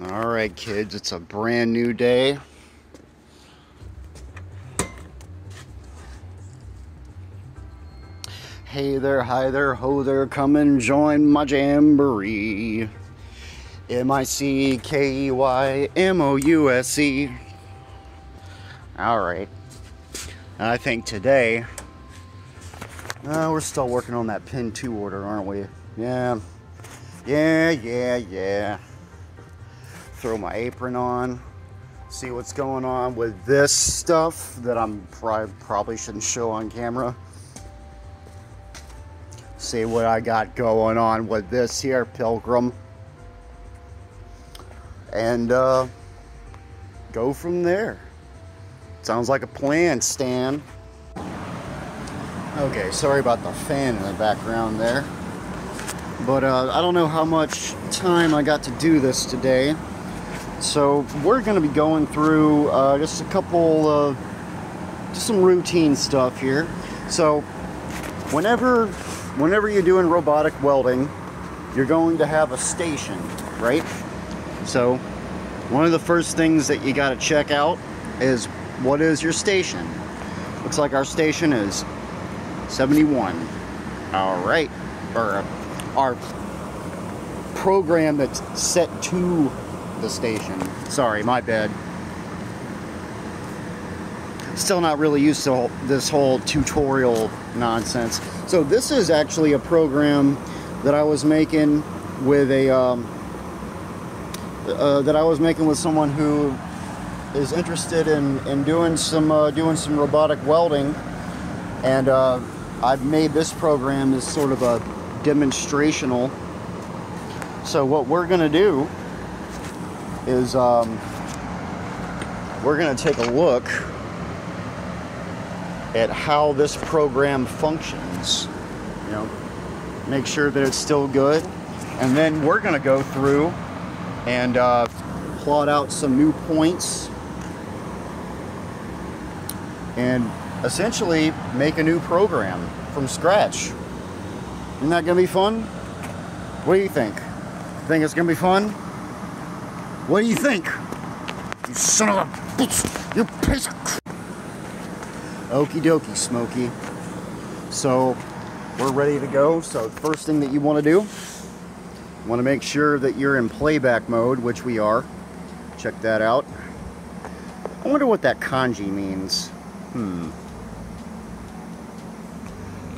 All right, kids, it's a brand new day. Hey there, hi there, ho there, come and join my jamboree. M I C K E Y M O U S E. All right. I think today, uh, we're still working on that pin 2 order, aren't we? Yeah. Yeah, yeah, yeah. Throw my apron on. See what's going on with this stuff that I'm probably probably shouldn't show on camera. See what I got going on with this here Pilgrim. And uh, go from there. Sounds like a plan, Stan. Okay, sorry about the fan in the background there. But uh, I don't know how much time I got to do this today. So we're going to be going through uh, just a couple of, just some routine stuff here. So whenever, whenever you're doing robotic welding, you're going to have a station, right? So one of the first things that you got to check out is what is your station? Looks like our station is 71. All right. Or our program that's set to the station. Sorry, my bad. Still not really used to this whole tutorial nonsense. So this is actually a program that I was making with a um, uh, that I was making with someone who is interested in, in doing some uh, doing some robotic welding, and uh, I've made this program as sort of a demonstrational. So what we're gonna do is um, we're gonna take a look at how this program functions. You know, make sure that it's still good, and then we're gonna go through and uh, plot out some new points and essentially make a new program from scratch. Isn't that gonna be fun? What do you think? Think it's gonna be fun? What do you think? You son of a bitch! You piece of Okie dokie, Smokey. So, we're ready to go. So, first thing that you want to do, you want to make sure that you're in playback mode, which we are. Check that out. I wonder what that kanji means. Hmm.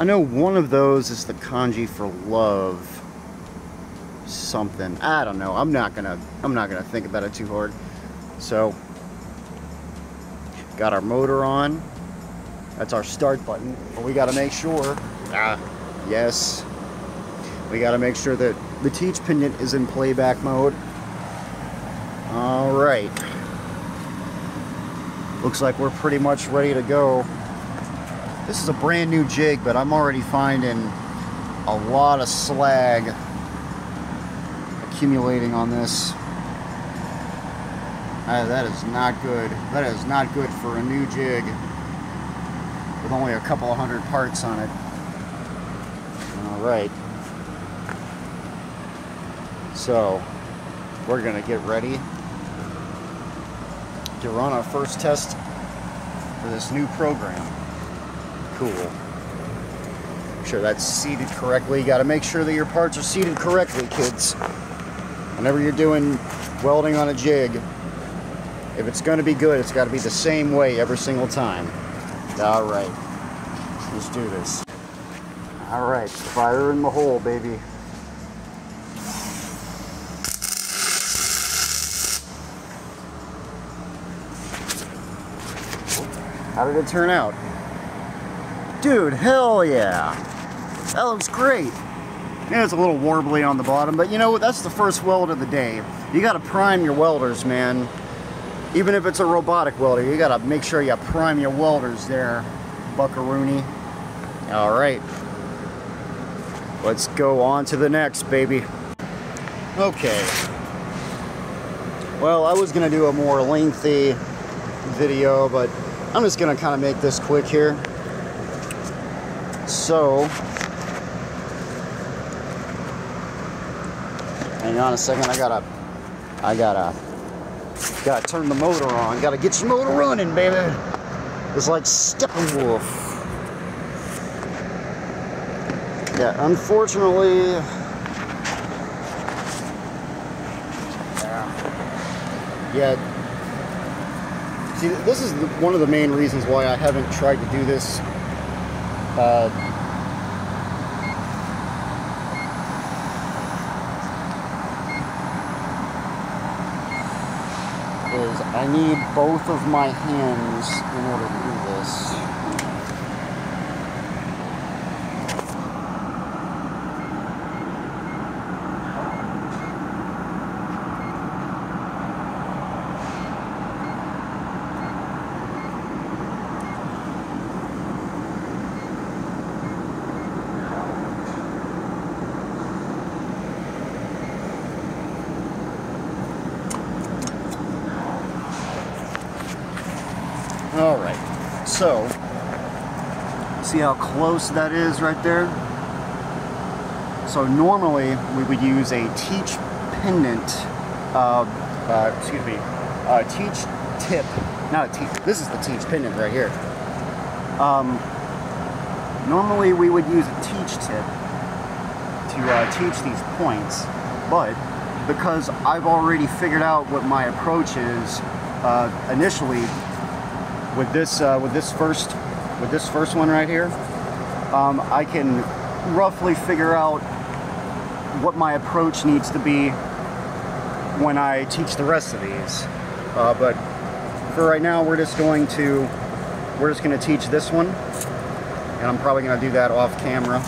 I know one of those is the kanji for love. Something. I don't know. I'm not gonna I'm not gonna think about it too hard. So got our motor on. That's our start button. But we gotta make sure. Ah, yes. We gotta make sure that the teach pendant is in playback mode. Alright. Looks like we're pretty much ready to go. This is a brand new jig, but I'm already finding a lot of slag accumulating on this. Uh, that is not good. That is not good for a new jig with only a couple of hundred parts on it. Alright. So, we're to get ready to run our first test for this new program. Cool. Make sure that's seated correctly. You got to make sure that your parts are seated correctly, kids. Whenever you're doing welding on a jig, if it's going to be good, it's got to be the same way every single time. All right. Let's do this. All right. Fire in the hole, baby. How did it turn out? Dude, hell yeah. That looks great. Yeah, it's a little warbly on the bottom, but you know what? That's the first weld of the day. You gotta prime your welders, man. Even if it's a robotic welder, you gotta make sure you prime your welders there, buckaroony. All right. Let's go on to the next, baby. Okay. Well, I was gonna do a more lengthy video, but I'm just gonna kind of make this quick here. So, hang on a second. I gotta, I gotta gotta turn the motor on. Gotta get your motor running, baby. It's like Steppenwolf. Yeah, unfortunately. Yeah. Yeah. See, this is one of the main reasons why I haven't tried to do this. Uh, is I need both of my hands in order to do this. All right, so see how close that is right there? So normally we would use a teach pendant, uh, uh, excuse me, uh, teach tip, not a teach, this is the teach pendant right here. Um, normally we would use a teach tip to uh, teach these points, but because I've already figured out what my approach is uh, initially with this uh, with this first with this first one right here, um, I can roughly figure out what my approach needs to be when I teach the rest of these. Uh, but for right now, we're just going to we're just going to teach this one, and I'm probably going to do that off camera.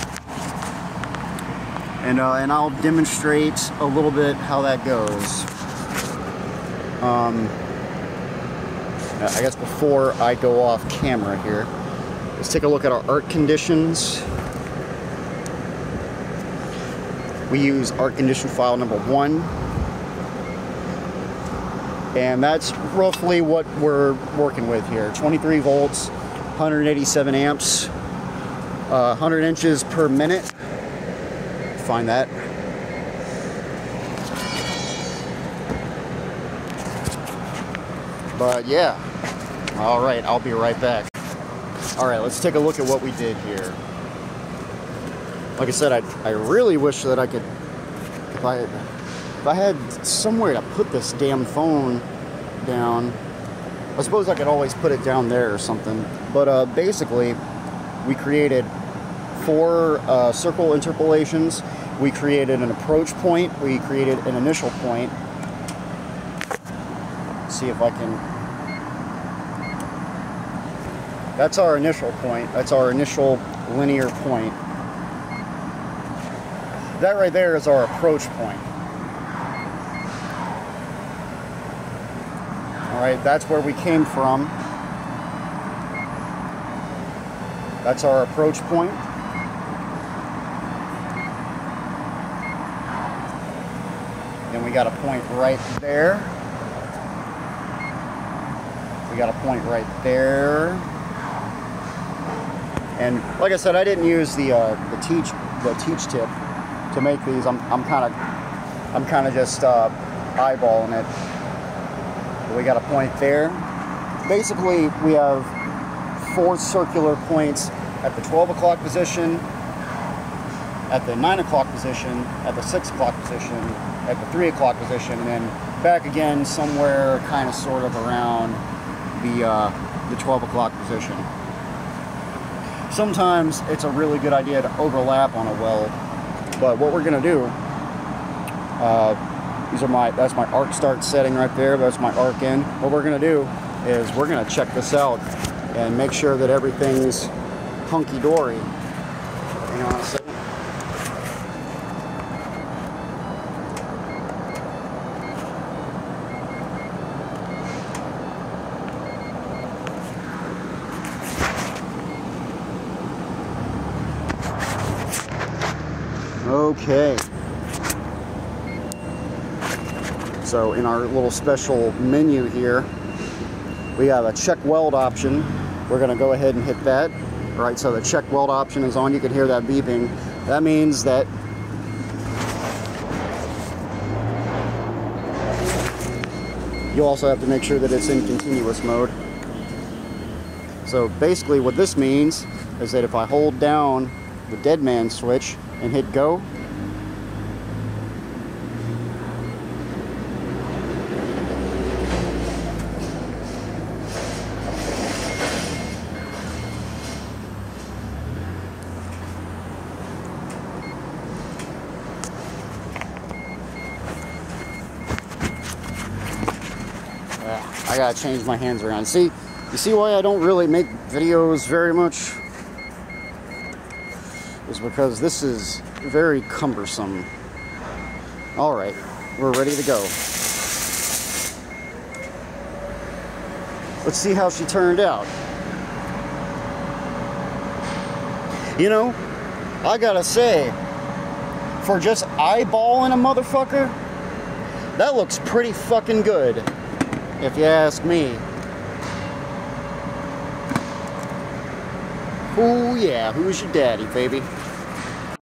And, uh, and I'll demonstrate a little bit how that goes. Um, I guess before I go off camera here, let's take a look at our arc conditions. We use arc condition file number one. And that's roughly what we're working with here. 23 volts, 187 amps, uh, 100 inches per minute. Find that. But yeah, all right, I'll be right back. All right, let's take a look at what we did here. Like I said, I, I really wish that I could, if I, if I had somewhere to put this damn phone down, I suppose I could always put it down there or something. But uh, basically, we created four uh, circle interpolations. We created an approach point. We created an initial point. See if I can that's our initial point. That's our initial linear point. That right there is our approach point. All right, that's where we came from. That's our approach point. Then we got a point right there. Got a point right there. And like I said, I didn't use the uh, the teach the teach tip to make these. I'm I'm kind of I'm kind of just uh, eyeballing it. We got a point there. Basically, we have four circular points at the 12 o'clock position, at the 9 o'clock position, at the 6 o'clock position, at the 3 o'clock position, and then back again somewhere kind of sort of around the, uh, the 12 o'clock position sometimes it's a really good idea to overlap on a weld. But what we're gonna do, uh, these are my, that's my arc start setting right there, that's my arc in. What we're gonna do is we're gonna check this out and make sure that everything's hunky-dory. Hang on a second. Okay. So in our little special menu here, we have a check weld option. We're gonna go ahead and hit that. All right, so the check weld option is on. You can hear that beeping. That means that you also have to make sure that it's in continuous mode. So basically what this means is that if I hold down the dead man switch and hit go, gotta change my hands around. See, you see why I don't really make videos very much? Is because this is very cumbersome. All right, we're ready to go. Let's see how she turned out. You know, I gotta say, for just eyeballing a motherfucker, that looks pretty fucking good if you ask me. Oh yeah, who's your daddy, baby?